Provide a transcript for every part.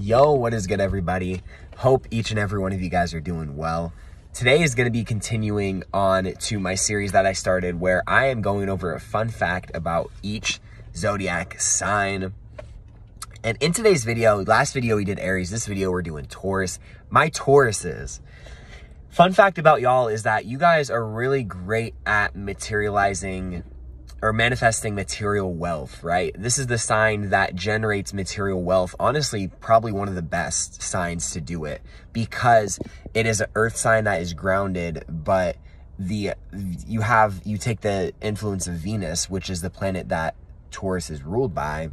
Yo, what is good, everybody? Hope each and every one of you guys are doing well. Today is going to be continuing on to my series that I started where I am going over a fun fact about each zodiac sign. And in today's video, last video we did Aries, this video we're doing Taurus. My Tauruses. Fun fact about y'all is that you guys are really great at materializing or manifesting material wealth, right? This is the sign that generates material wealth. Honestly, probably one of the best signs to do it because it is an earth sign that is grounded, but the you have you take the influence of Venus, which is the planet that Taurus is ruled by,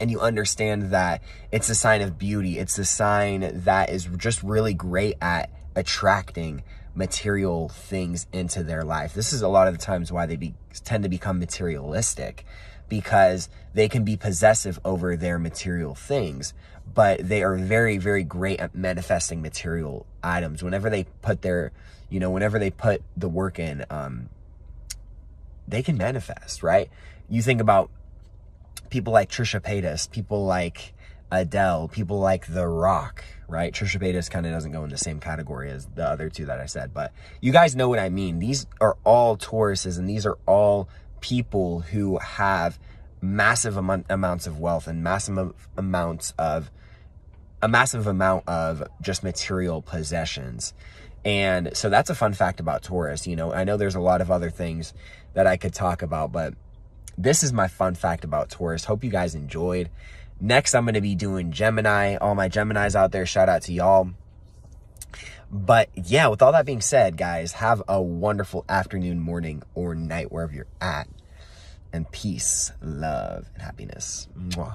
and you understand that it's a sign of beauty. It's a sign that is just really great at attracting material things into their life. This is a lot of the times why they be, tend to become materialistic because they can be possessive over their material things, but they are very, very great at manifesting material items. Whenever they put their, you know, whenever they put the work in, um, they can manifest, right? You think about people like Trisha Paytas, people like Adele, people like The Rock, right? Trisha Paytas kind of doesn't go in the same category as the other two that I said, but you guys know what I mean. These are all Tauruses and these are all people who have massive am amounts of wealth and massive amounts of a massive amount of just material possessions. And so that's a fun fact about Taurus. You know, I know there's a lot of other things that I could talk about, but this is my fun fact about Taurus. Hope you guys enjoyed. Next, I'm going to be doing Gemini. All my Geminis out there, shout out to y'all. But yeah, with all that being said, guys, have a wonderful afternoon, morning, or night, wherever you're at. And peace, love, and happiness. Mwah.